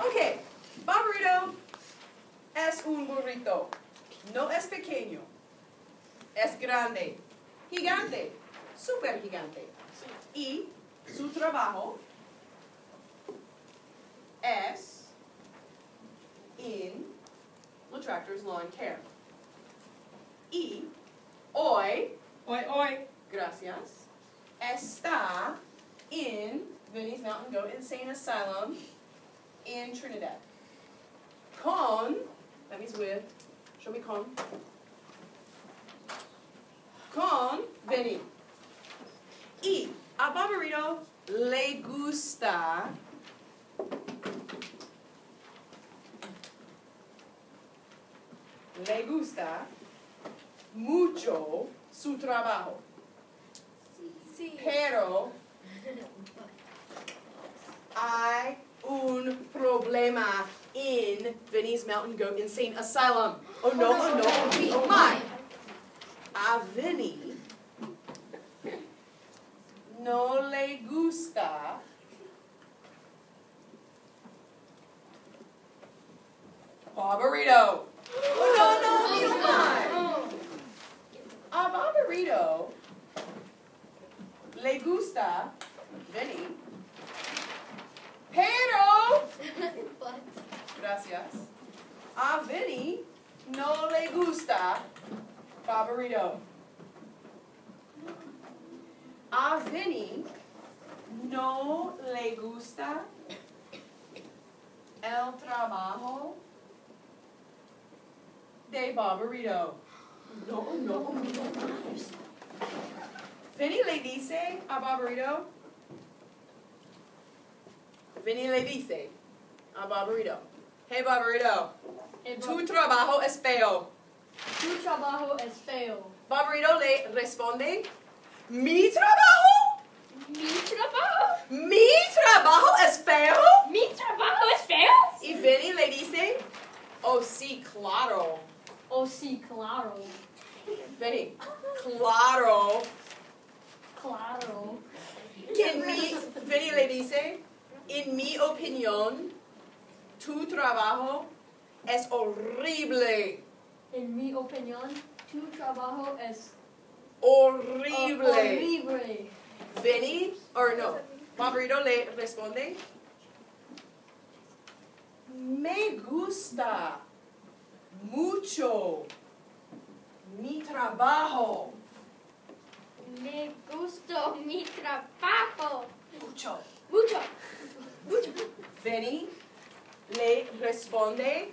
Ok, Barbarito es un burrito. No es pequeño. Es grande. Gigante. Super gigante. Y su trabajo es in the tractor's lawn care. Y hoy, Oi, oi. gracias, está in Vinny's Mountain Goat Insane Asylum in Trinidad. Con, that means with, show me con. Con Vinny. Y a Barbarito le gusta le gusta mucho su trabajo. Sí. Pero hay un problema in Vinny's Mountain Goat Insane Asylum. Oh no, oh no, oh oh my. A Vinny no le gusta Barbarito. Oh A Vinny no le gusta el trabajo de Barbarito. No, no, no. Vinny le dice a Barbarito. Vinny le dice a Barbarito. Hey Barbarito, Eh, tu trabajo es feo. tu trabajo es feo. Barbarito le responde, ¿mi trabajo? mi trabajo, ¿Mi trabajo es feo? mi trabajo es feo. Y Vinny le dice, oh sí, claro. Oh, sí, claro. Vinny, claro. Claro. Que en mi, Vinny le dice, en mi opinión, tu trabajo es horrible. En mi opinión, tu trabajo es Horrible. Horrible. Vinny, or no, Barbarito le responde, me gusta mucho mi trabajo. Me gustó mi trabajo. Mucho. Mucho. Mucho. Le responde,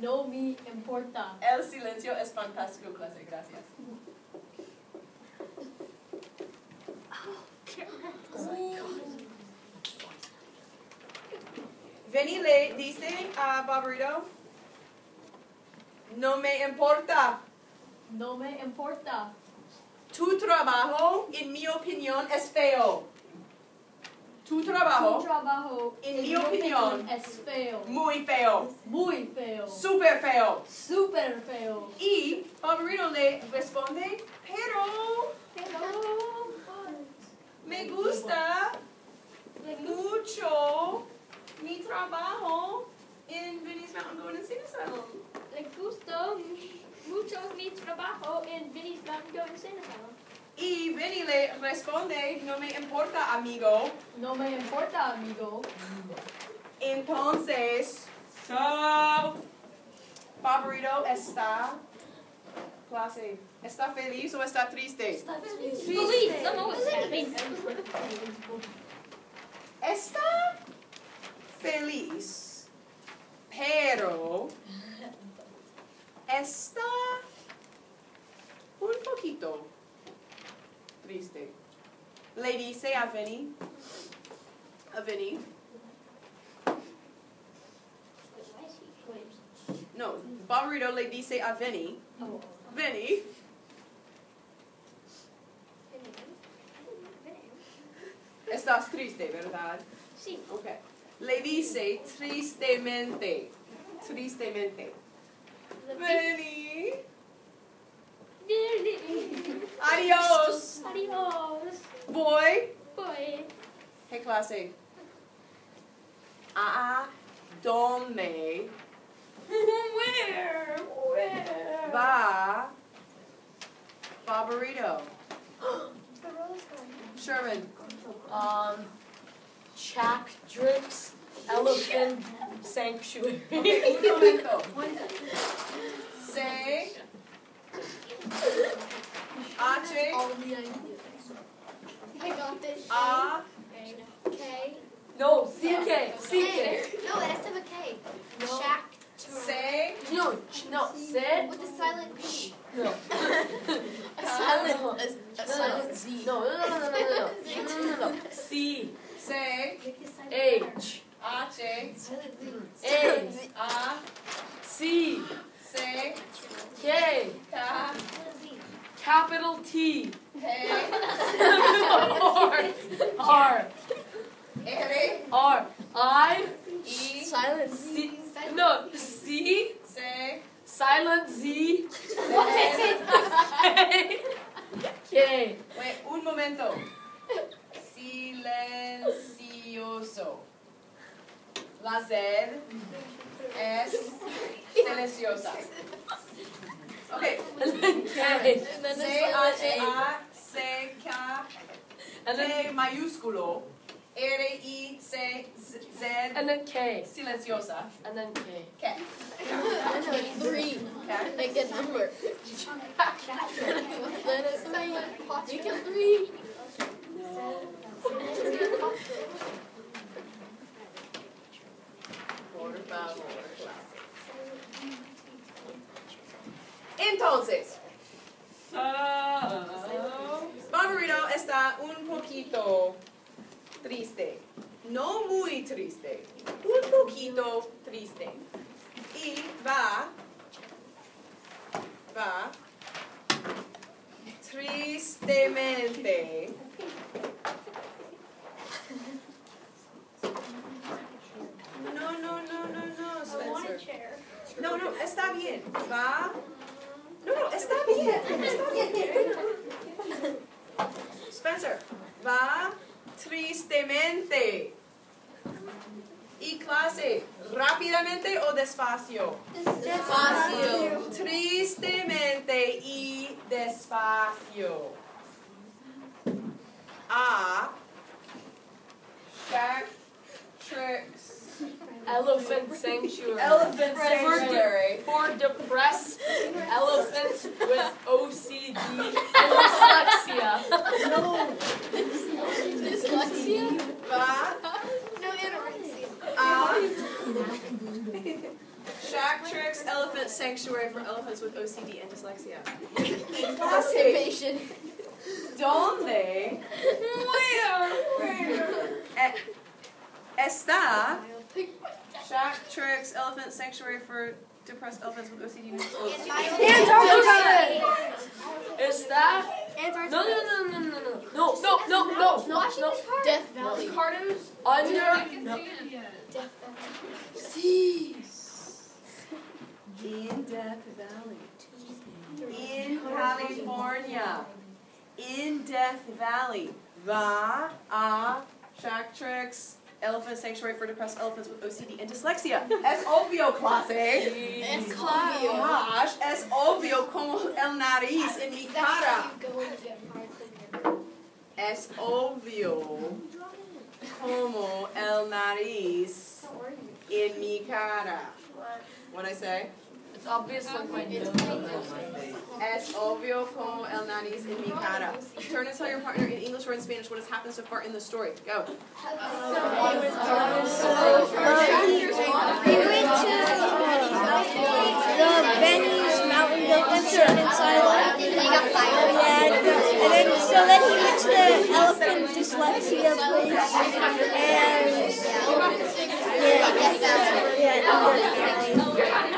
No me importa. el silencio es fantástico, clase, gracias. Vinny le dice a Barbarito, no me importa. No me importa. Tu trabajo, en mi opinión, es feo. Tu trabajo, Tu trabajo, En mi opinión, es feo. muy feo. Muy feo. Super feo. Super feo. Y Barbarito le responde, pero Pero, me gusta mucho mi trabajo en Vinny's Mountain Goat Insane Asylum. le gustó mucho mi trabajo en Vinny's Mountain Goat Insane Asylum. Y Vinny le responde, no me importa, amigo. No me importa, amigo. Entonces, so, Barbarito está, clase, ¿está feliz o está triste? Feliz. I'm always happy. Está feliz, pero está un poquito triste. Le dice a Vinny, a Vinny, no, Barbarito le dice a Vinny, Oh. Vinny, estás triste, ¿verdad? Sí. Ok. Le dice tristemente. tristemente. The beach. Benny. Billy. Adios. Adios. Boy. Boy. Hey, clase. A donde Where? Where? va Favorito? The. Sherman. Um, Jack Drix Elephant Sanctuary. Okay, un momento. Say H All the ideas. I got this. A K. No, CK, CK. No, it has to have a K. No. Shack. say No, no, say With a silent B. no. A silent, a, a silent Z. No, no, no, no, no, no, no, no, no. C say H H Silent Z. A A C say. K. K capital T. K R. R R. R I. E. Silent C. No C. Say. Silent Z. Say. K. Wait, un momento. Silencioso. La Z es silenciosa. Okay. C-H-A-C-K T mayúsculo R-E-C-Z And then K. Silenciosa. And then K. K. Three. Cat. Make a number. then it's silent. Make three. No. Por favor. Entonces, Barbarito está un poquito triste. No muy triste. Un poquito triste. Y va, va, tristemente. No, no, no, no, no, I want a Spencer. chair. No, no, está bien. Va. No, no, está bien. Está bien. Spencer. Va tristemente. Y clase, rápidamente o despacio. Despacio. Tristemente y despacio. Elephant sanctuary. Elephant For- sanctuary. For depressed elephants with OCD and dyslexia. Dyslexia? Va. No, anorexia. Uh, A. Shack tricks elephant sanctuary for elephants with OCD and dyslexia. Clase. Constipation. ¿Dónde? Where? E- está Shack Tricks Elephant Sanctuary for Depressed Elephants with OCD and Antarctica. Is that? No, no, no, no, no, no, no, no, no, no, no, no. Death Valley. Carter's under. Death Valley. Seas. In Death Valley. In California. In Death Valley. Va a Shack Tricks Elephant Sanctuary for Depressed Elephants with OCD and Dyslexia. Es obvio, clase. Es eh? obvio. Gosh, es obvio como el nariz en mi cara. That's how you go and get fired from your- Es obvio como el nariz en mi cara. What I say? It's obvious like my nose. Es obvio como el nariz en mi cara. Turn and tell your partner in English or in Spanish what has happened so far in the story. Go. We went to the Benny's Mountain Goat Insane Asylum. Yeah, and then so then he went to the elephant dyslexia place, and yeah, yeah,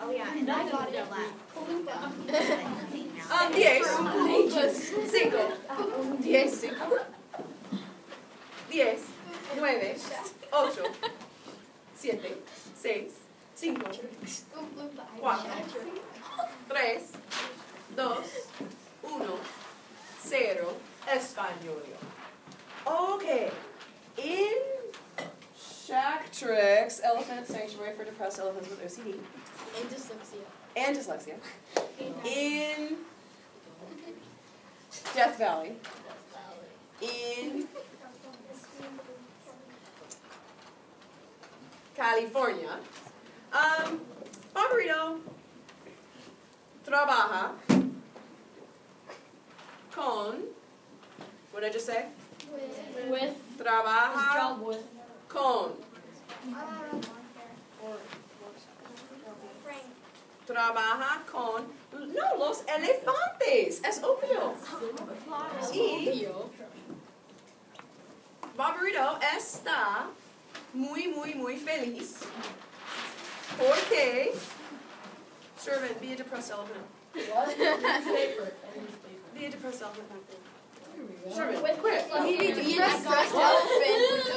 Oh yeah, and I got it last. Um, diez. Cinco. Diez, cinco. Diez. Nueve. Ocho. Siete. Seis. Cinco. Cuatro. Tres. Dos. Uno. Cero. Español. Okay. In Shack Tricks, Elephant Sanctuary for Depressed Elephants with OCD And dyslexia. and dyslexia. In Death Valley. In California. Um, Barbarito trabaja con, what did I just say? With Trabaja with. con. Trabaja con, no, los elefantes. Es obvio. Y Barbarito está muy, muy, muy feliz porque servant, be a depressed elephant. Be a depressed elephant. Servant, With quick. dyslexia. Be an depressed elephant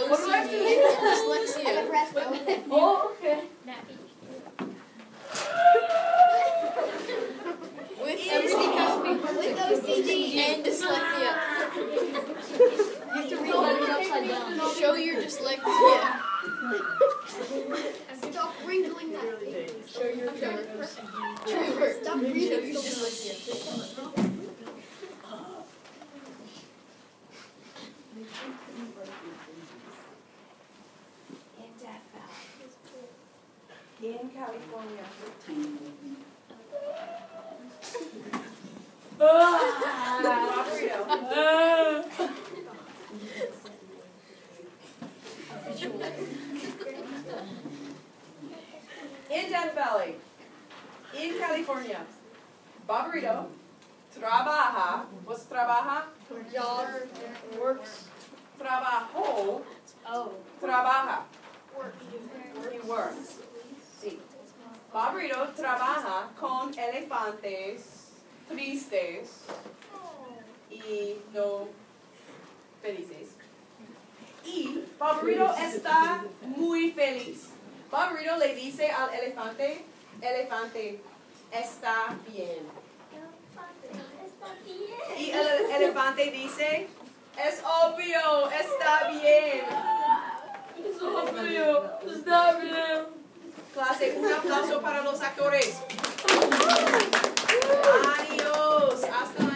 with OCD and dyslexia. Oh, okay. Nappy. With everything else. With OCD and dyslexia. You have to read letters upside down. Show your dyslexia. Stop wrinkling that thing. Show your Trevor, stop reading your dyslexia. In California. Barbarito. California, Barbarito trabaja. What's trabaja? Job. Works. Trabajo. Oh. Trabaja. He works. Sí. Barbarito trabaja con elefantes tristes y no felices. Y Barbarito está muy feliz. Barbarito le dice al elefante, elefante, está bien. Y el elefante dice, es obvio, está bien. Es obvio, está bien. Clase, un aplauso para los actores. Adiós, hasta